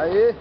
Aí.